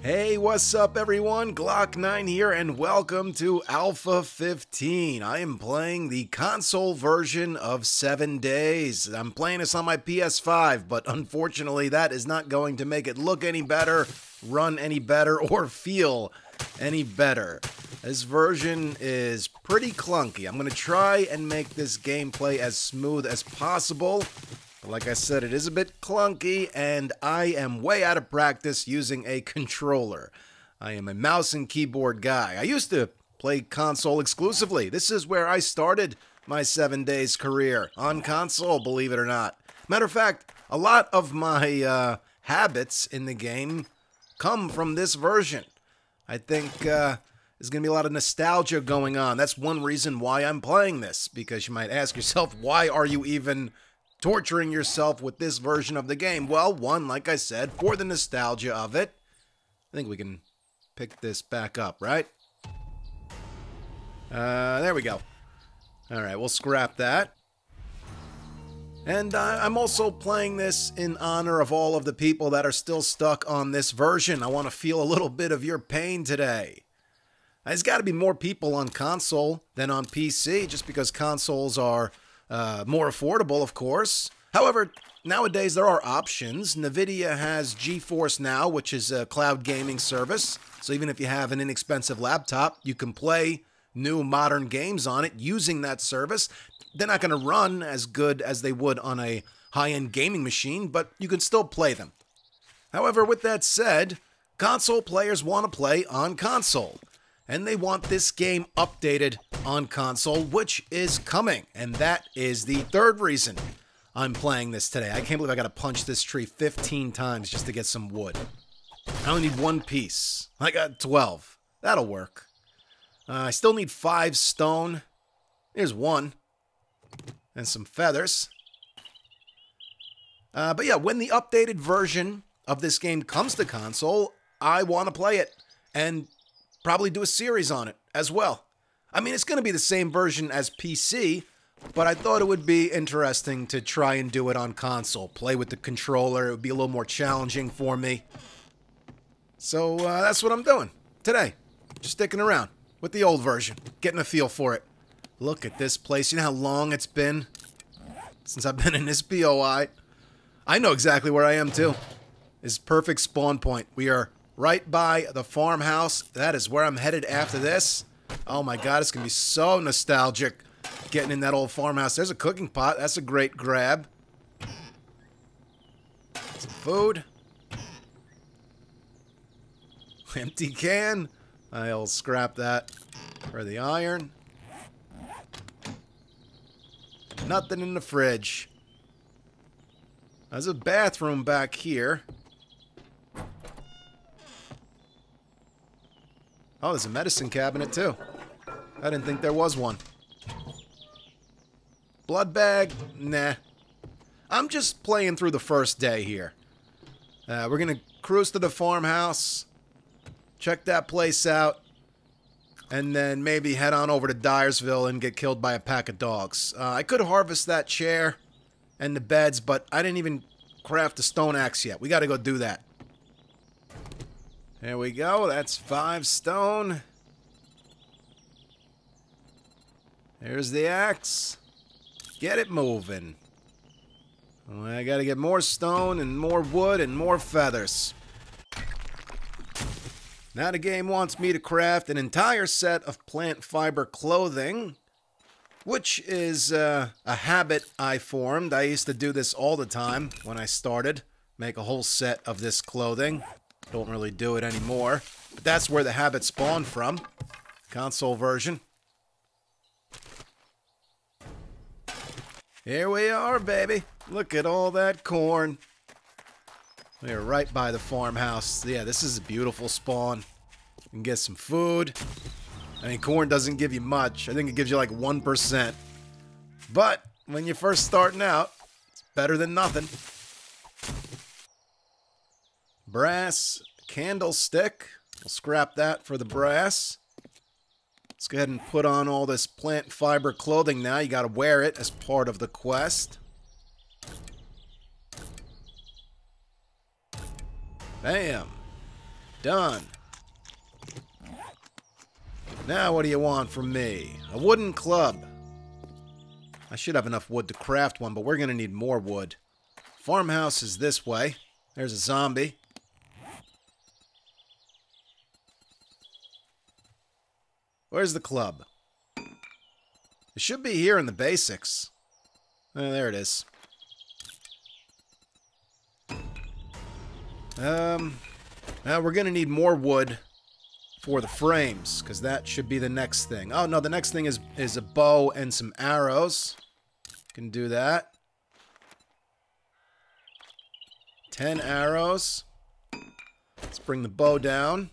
Hey, what's up, everyone? Glock9 here, and welcome to Alpha 15. I am playing the console version of 7 Days. I'm playing this on my PS5, but unfortunately, that is not going to make it look any better, run any better, or feel any better. This version is pretty clunky. I'm going to try and make this gameplay as smooth as possible. Like I said, it is a bit clunky, and I am way out of practice using a controller. I am a mouse and keyboard guy. I used to play console exclusively. This is where I started my seven days career on console, believe it or not. Matter of fact, a lot of my uh, habits in the game come from this version. I think uh, there's going to be a lot of nostalgia going on. That's one reason why I'm playing this, because you might ask yourself, why are you even torturing yourself with this version of the game? Well, one, like I said, for the nostalgia of it. I think we can pick this back up, right? Uh, there we go. All right, we'll scrap that. And uh, I'm also playing this in honor of all of the people that are still stuck on this version. I want to feel a little bit of your pain today. There's got to be more people on console than on PC, just because consoles are uh, more affordable, of course. However, nowadays there are options. NVIDIA has GeForce Now, which is a cloud gaming service. So even if you have an inexpensive laptop, you can play new modern games on it using that service. They're not going to run as good as they would on a high end gaming machine, but you can still play them. However, with that said, console players want to play on console and they want this game updated on console, which is coming. And that is the third reason I'm playing this today. I can't believe I got to punch this tree 15 times just to get some wood. I only need one piece. I got 12. That'll work. Uh, I still need five stone. Here's one. And some feathers. Uh, but yeah, when the updated version of this game comes to console, I want to play it. And probably do a series on it as well. I mean, it's going to be the same version as PC, but I thought it would be interesting to try and do it on console. Play with the controller, it would be a little more challenging for me. So uh, that's what I'm doing today. Just sticking around with the old version, getting a feel for it. Look at this place. You know how long it's been since I've been in this POI? I know exactly where I am too. This perfect spawn point. We are right by the farmhouse. That is where I'm headed after this. Oh my god, it's going to be so nostalgic getting in that old farmhouse. There's a cooking pot. That's a great grab. Some food. Empty can. I'll scrap that for the iron. Nothing in the fridge. There's a bathroom back here. Oh, there's a medicine cabinet too. I didn't think there was one. Blood bag? Nah. I'm just playing through the first day here. Uh, we're going to cruise to the farmhouse, check that place out, and then maybe head on over to Diersville and get killed by a pack of dogs. Uh, I could harvest that chair and the beds, but I didn't even craft a stone axe yet. We got to go do that. There we go. That's five stone. There's the axe. Get it moving. Well, I gotta get more stone and more wood and more feathers. Now the game wants me to craft an entire set of plant fiber clothing, which is uh, a habit I formed. I used to do this all the time when I started. Make a whole set of this clothing. Don't really do it anymore. But that's where the habit spawned from. Console version. Here we are, baby. Look at all that corn. We're right by the farmhouse. Yeah, this is a beautiful spawn. You can get some food. I mean, corn doesn't give you much. I think it gives you like 1%. But when you're first starting out, it's better than nothing. Brass candlestick. We'll scrap that for the brass. Let's go ahead and put on all this plant fiber clothing now. You got to wear it as part of the quest. Bam. Done. Now what do you want from me? A wooden club. I should have enough wood to craft one, but we're to need more wood. Farmhouse is this way. There's a zombie. Where's the club? It should be here in the basics. Oh, there it is. Um, now we're going to need more wood for the frames, because that should be the next thing. Oh, no, the next thing is, is a bow and some arrows. Can do that. Ten arrows. Let's bring the bow down.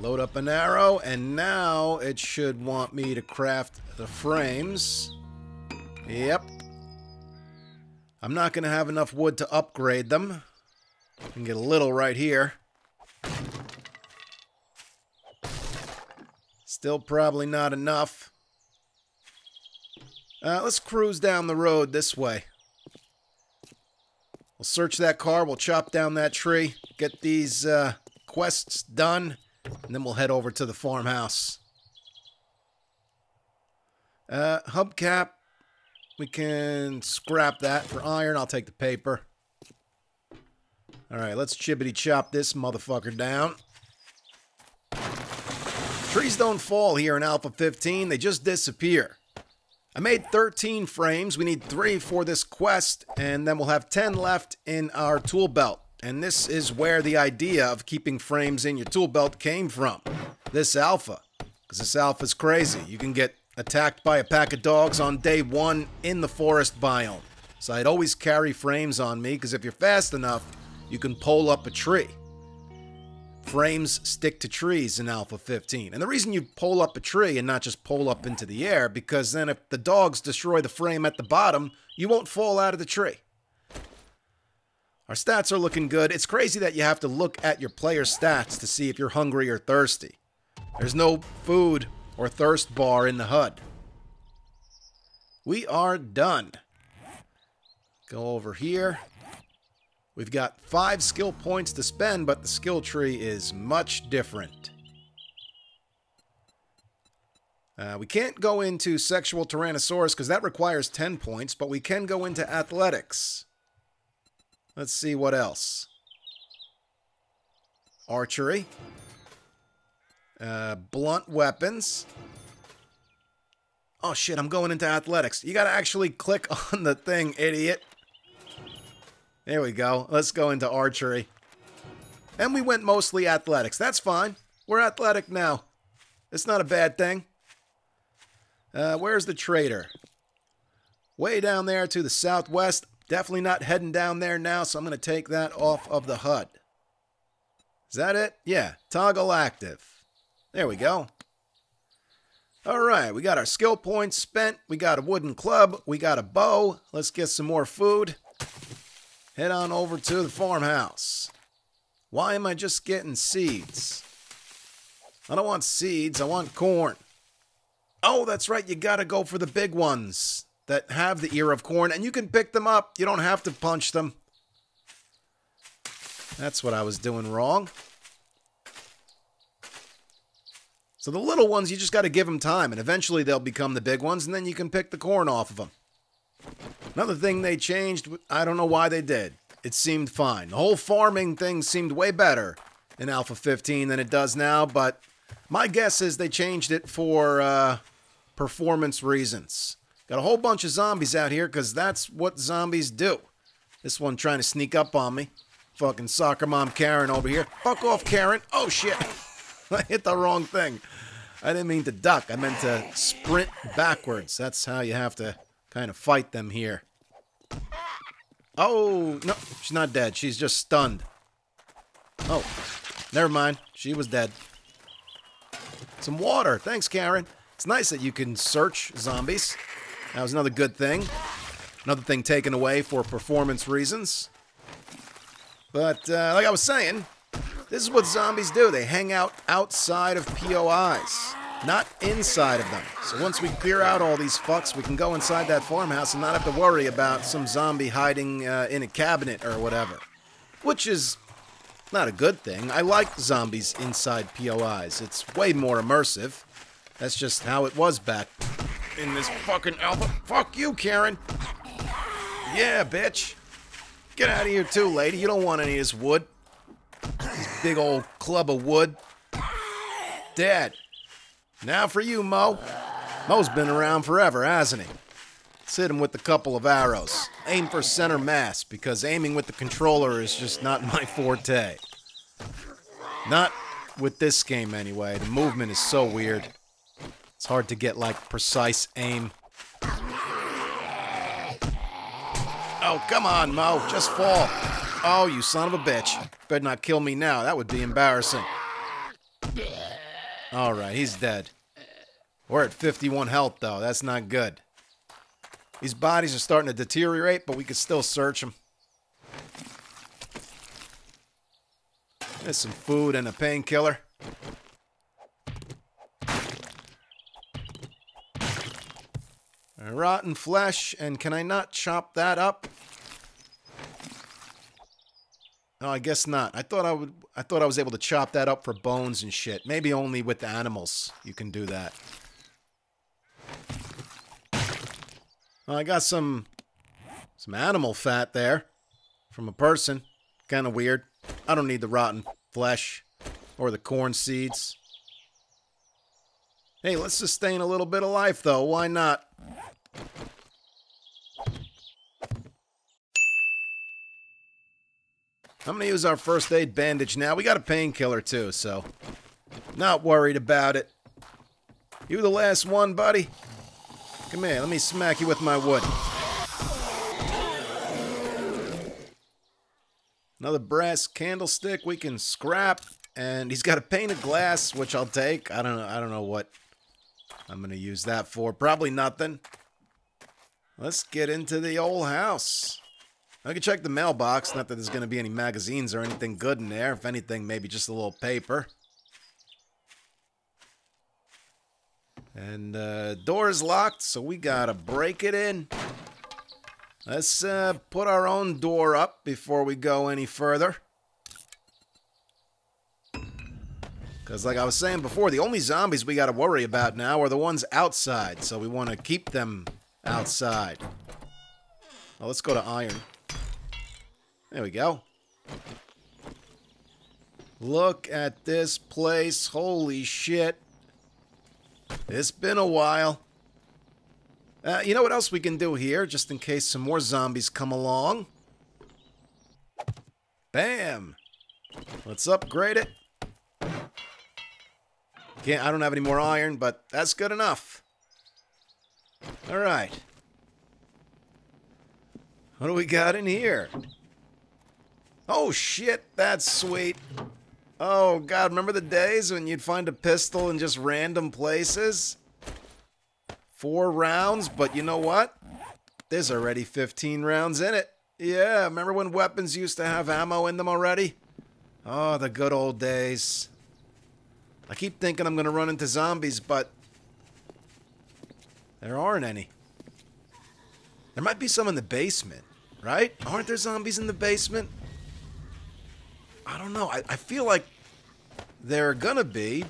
Load up an arrow, and now it should want me to craft the frames. Yep. I'm not going to have enough wood to upgrade them. I can get a little right here. Still probably not enough. Uh, let's cruise down the road this way. We'll search that car, we'll chop down that tree, get these uh, quests done, and then we'll head over to the farmhouse. Uh, hubcap, we can scrap that for iron. I'll take the paper. All right, let's chibbity chop this motherfucker down. Trees don't fall here in Alpha 15, they just disappear. I made 13 frames, we need 3 for this quest, and then we'll have 10 left in our tool belt. And this is where the idea of keeping frames in your tool belt came from. This alpha. Because this alpha's crazy. You can get attacked by a pack of dogs on day one in the forest biome. So I'd always carry frames on me, because if you're fast enough, you can pole up a tree. Frames stick to trees in Alpha 15. And the reason you pole up a tree and not just pole up into the air, because then if the dogs destroy the frame at the bottom, you won't fall out of the tree. Our stats are looking good. It's crazy that you have to look at your player stats to see if you're hungry or thirsty. There's no food or thirst bar in the HUD. We are done. Go over here. We've got five skill points to spend, but the skill tree is much different. Uh, we can't go into Sexual Tyrannosaurus because that requires 10 points, but we can go into Athletics. Let's see what else. Archery. Uh, blunt weapons. Oh shit, I'm going into Athletics. You gotta actually click on the thing, idiot. There we go. Let's go into archery. And we went mostly athletics. That's fine. We're athletic now. It's not a bad thing. Uh, where's the trader? Way down there to the southwest. Definitely not heading down there now, so I'm going to take that off of the HUD. Is that it? Yeah. Toggle active. There we go. All right, we got our skill points spent. We got a wooden club. We got a bow. Let's get some more food head on over to the farmhouse. Why am I just getting seeds? I don't want seeds, I want corn. Oh, that's right, you gotta go for the big ones that have the ear of corn, and you can pick them up. You don't have to punch them. That's what I was doing wrong. So the little ones, you just got to give them time, and eventually they'll become the big ones, and then you can pick the corn off of them. Another thing they changed, I don't know why they did. It seemed fine. The whole farming thing seemed way better in Alpha 15 than it does now, but my guess is they changed it for uh, performance reasons. Got a whole bunch of zombies out here because that's what zombies do. This one trying to sneak up on me. Fucking soccer mom Karen over here. Fuck off, Karen. Oh, shit. I hit the wrong thing. I didn't mean to duck. I meant to sprint backwards. That's how you have to kind of fight them here. Oh, no, she's not dead. She's just stunned. Oh, never mind. She was dead. Some water. Thanks, Karen. It's nice that you can search zombies. That was another good thing. Another thing taken away for performance reasons. But, uh, like I was saying, this is what zombies do. They hang out outside of POIs not inside of them. So once we clear out all these fucks, we can go inside that farmhouse and not have to worry about some zombie hiding uh, in a cabinet or whatever. Which is Not a good thing. I like zombies inside POIs. It's way more immersive. That's just how it was back in this fucking alpha. Fuck you, Karen. Yeah, bitch. Get out of here too, lady. You don't want any of this wood. This big old club of wood. Dead. Now for you, Mo. Mo's been around forever, hasn't he? Let's hit him with a couple of arrows. Aim for center mass, because aiming with the controller is just not my forte. Not with this game, anyway. The movement is so weird. It's hard to get, like, precise aim. Oh, come on, Mo. Just fall. Oh, you son of a bitch. Better not kill me now. That would be embarrassing. Alright, he's dead. We're at 51 health, though. That's not good. These bodies are starting to deteriorate, but we can still search them. There's some food and a painkiller. Rotten flesh, and can I not chop that up? No, I guess not. I thought I would. I thought I was able to chop that up for bones and shit. Maybe only with the animals you can do that. Well, I got some some animal fat there from a person. Kind of weird. I don't need the rotten flesh or the corn seeds. Hey, let's sustain a little bit of life, though. Why not? I'm going to use our first aid bandage now. We got a painkiller, too, so not worried about it. You the last one, buddy? Come here, let me smack you with my wood. Another brass candlestick we can scrap. And he's got a pane of glass, which I'll take. I don't know. I don't know what I'm going to use that for. Probably nothing. Let's get into the old house. I can check the mailbox. Not that there's going to be any magazines or anything good in there. If anything, maybe just a little paper. And uh, door is locked, so we gotta break it in. Let's uh, put our own door up before we go any further. Because like I was saying before, the only zombies we gotta worry about now are the ones outside, so we want to keep them outside. Well, let's go to iron. There we go. Look at this place. Holy shit. It's been a while. Uh, you know what else we can do here, just in case some more zombies come along? Bam! Let's upgrade it. Can't, I don't have any more iron, but that's good enough. Alright. What do we got in here? Oh shit, that's sweet. Oh, God, remember the days when you'd find a pistol in just random places? Four rounds, but you know what? There's already 15 rounds in it. Yeah, remember when weapons used to have ammo in them already? Oh, the good old days. I keep thinking I'm going to run into zombies, but there aren't any. There might be some in the basement, right? Aren't there zombies in the basement? I don't know. I, I feel like there are gonna be,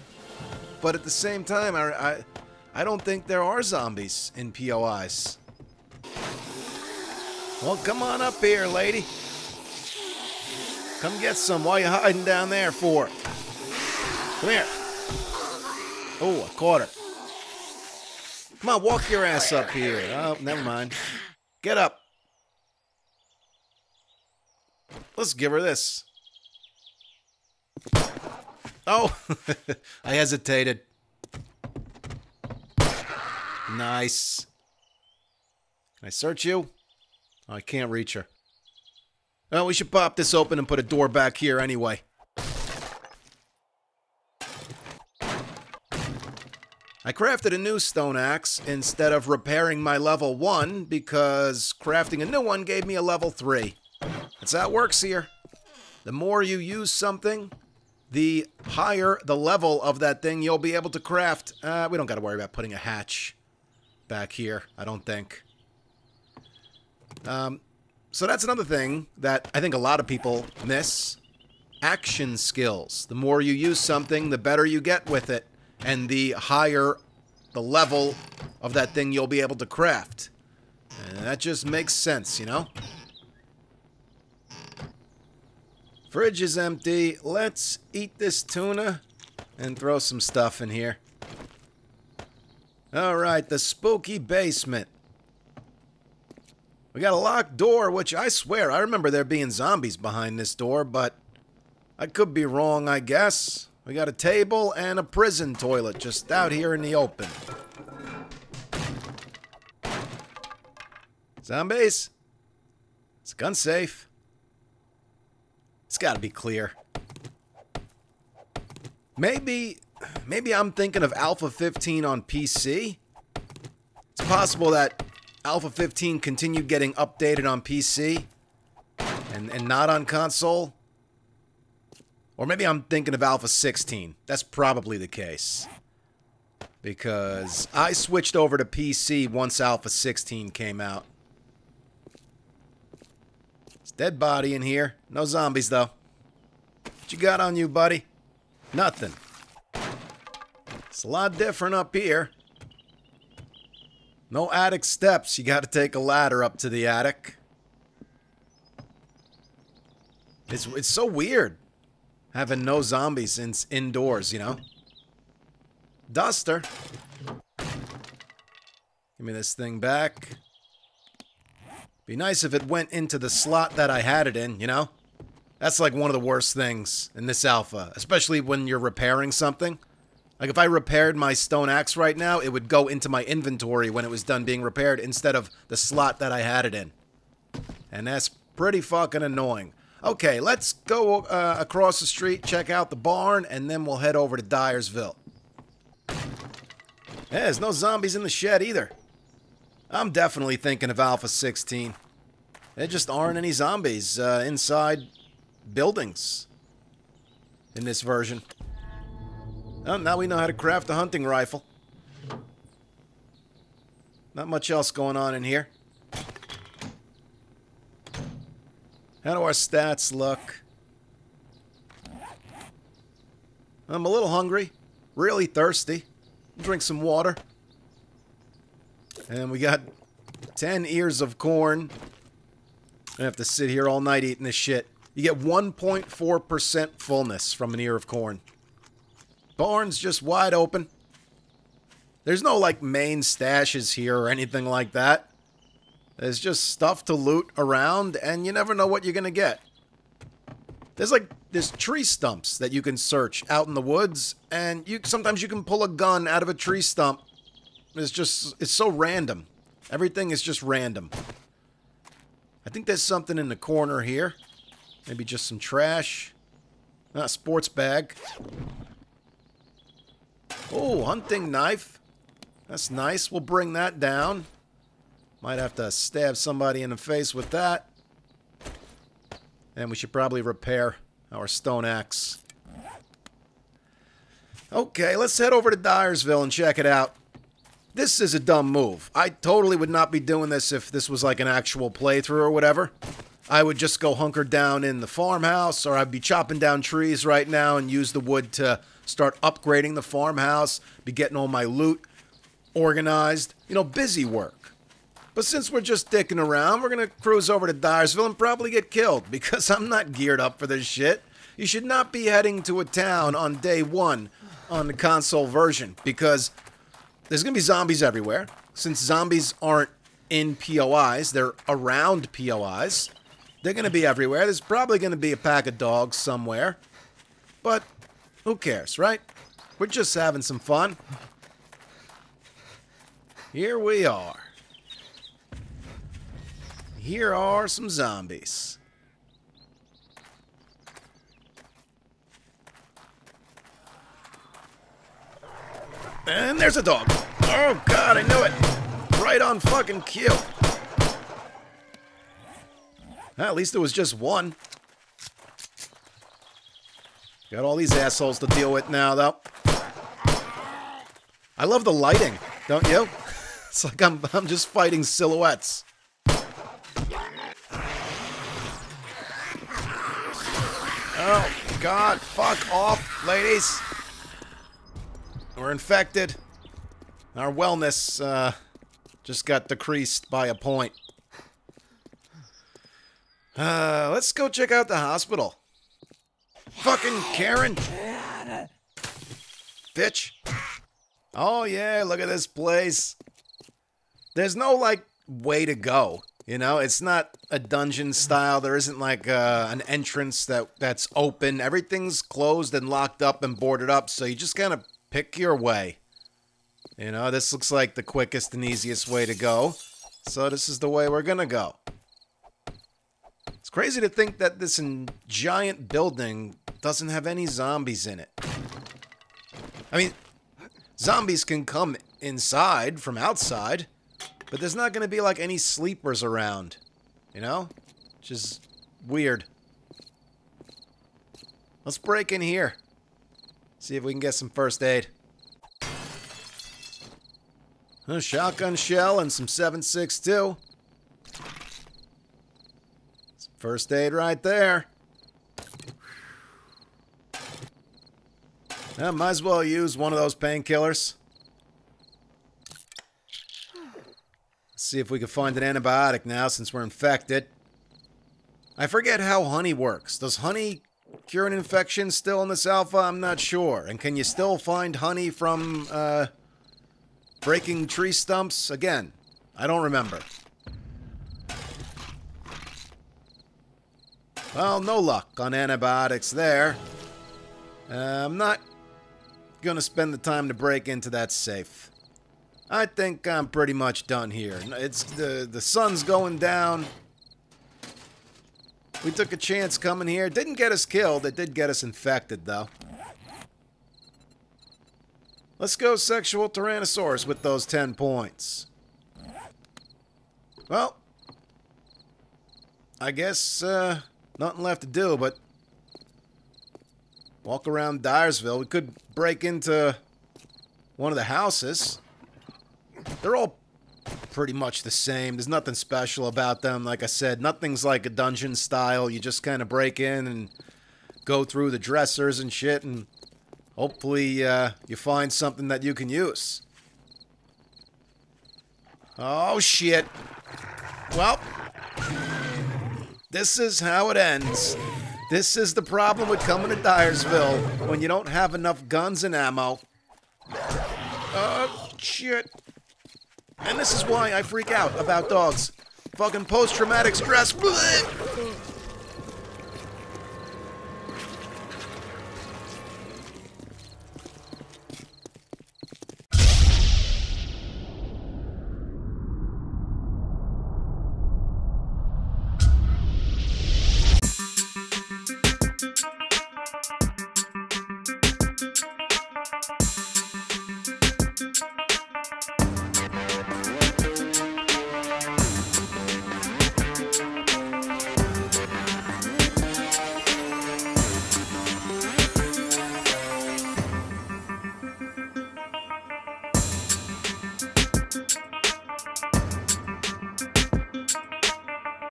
but at the same time, I, I, I don't think there are zombies in POIs. Well, come on up here, lady. Come get some. Why are you hiding down there for? Come here. Oh, I caught her. Come on, walk your ass up here. Oh, never mind. Get up. Let's give her this. Oh, I hesitated. Nice. Can I search you? Oh, I can't reach her. Well, we should pop this open and put a door back here anyway. I crafted a new stone axe instead of repairing my level 1 because crafting a new one gave me a level 3. That's how it works here. The more you use something, the higher the level of that thing you'll be able to craft. Uh, we don't got to worry about putting a hatch back here, I don't think. Um, so that's another thing that I think a lot of people miss action skills. The more you use something, the better you get with it, and the higher the level of that thing you'll be able to craft. And that just makes sense, you know? Fridge is empty. Let's eat this tuna and throw some stuff in here. Alright, the spooky basement. We got a locked door, which I swear, I remember there being zombies behind this door, but I could be wrong, I guess. We got a table and a prison toilet just out here in the open. Zombies? It's gun safe. It's gotta be clear. Maybe, maybe I'm thinking of Alpha 15 on PC. It's possible that Alpha 15 continued getting updated on PC and, and not on console. Or maybe I'm thinking of Alpha 16. That's probably the case. Because I switched over to PC once Alpha 16 came out. It's dead body in here. No zombies, though. What you got on you, buddy? Nothing. It's a lot different up here. No attic steps. You got to take a ladder up to the attic. It's it's so weird having no zombies in, indoors, you know. Duster. Give me this thing back. Be nice if it went into the slot that I had it in, you know? That's like one of the worst things in this alpha, especially when you're repairing something. Like if I repaired my stone axe right now, it would go into my inventory when it was done being repaired instead of the slot that I had it in. And that's pretty fucking annoying. Okay, let's go uh, across the street, check out the barn, and then we'll head over to Diersville. Yeah, there's no zombies in the shed either. I'm definitely thinking of Alpha 16. There just aren't any zombies uh, inside buildings in this version. Oh, now we know how to craft a hunting rifle. Not much else going on in here. How do our stats look? I'm a little hungry. Really thirsty. Drink some water. And we got 10 ears of corn. I have to sit here all night eating this shit. You get 1.4% fullness from an ear of corn. Barn's just wide open. There's no, like, main stashes here or anything like that. There's just stuff to loot around, and you never know what you're gonna get. There's, like, there's tree stumps that you can search out in the woods, and you sometimes you can pull a gun out of a tree stump. It's just, it's so random. Everything is just random. I think there's something in the corner here. Maybe just some trash. Ah, sports bag. Oh, hunting knife. That's nice. We'll bring that down. Might have to stab somebody in the face with that. And we should probably repair our stone axe. Okay, let's head over to Diersville and check it out. This is a dumb move. I totally would not be doing this if this was like an actual playthrough or whatever. I would just go hunker down in the farmhouse, or I'd be chopping down trees right now and use the wood to start upgrading the farmhouse, be getting all my loot organized. You know, busy work. But since we're just dicking around, we're going to cruise over to Diersville and probably get killed because I'm not geared up for this shit. You should not be heading to a town on day one on the console version because there's going to be zombies everywhere. Since zombies aren't in POIs, they're around POIs. They're going to be everywhere. There's probably going to be a pack of dogs somewhere. But who cares, right? We're just having some fun. Here we are. Here are some zombies. And there's a dog. Oh god, I knew it. Right on fucking cue. At least it was just one. Got all these assholes to deal with now, though. I love the lighting, don't you? It's like I'm, I'm just fighting silhouettes. Oh, God. Fuck off, ladies. We're infected. Our wellness, uh, just got decreased by a point. Uh, let's go check out the hospital. Fucking Karen. Bitch. Oh, yeah, look at this place. There's no, like, way to go. You know, it's not a dungeon style. There isn't like uh, an entrance that that's open. Everything's closed and locked up and boarded up. So you just kind of pick your way. You know, this looks like the quickest and easiest way to go. So this is the way we're gonna go. It's crazy to think that this giant building doesn't have any zombies in it. I mean, zombies can come inside from outside. But there's not going to be like any sleepers around. You know? Which is weird. Let's break in here. See if we can get some first aid. A shotgun shell and some 7.62. First aid right there. I might as well use one of those painkillers. See if we can find an antibiotic now since we're infected. I forget how honey works. Does honey cure an infection still in this alpha? I'm not sure. And can you still find honey from, uh, breaking tree stumps? Again, I don't remember. Well, no luck on antibiotics there. Uh, I'm not gonna spend the time to break into that safe. I think I'm pretty much done here. It's the the sun's going down. We took a chance coming here. Didn't get us killed. It did get us infected, though. Let's go sexual Tyrannosaurus with those 10 points. Well, I guess uh, nothing left to do but walk around Diersville. We could break into one of the houses. They're all pretty much the same. There's nothing special about them. Like I said, nothing's like a dungeon style. You just kind of break in and go through the dressers and shit, and hopefully uh, you find something that you can use. Oh, shit. Well, this is how it ends. This is the problem with coming to Diersville when you don't have enough guns and ammo. Oh, shit. And this is why I freak out about dogs. Fucking post-traumatic stress.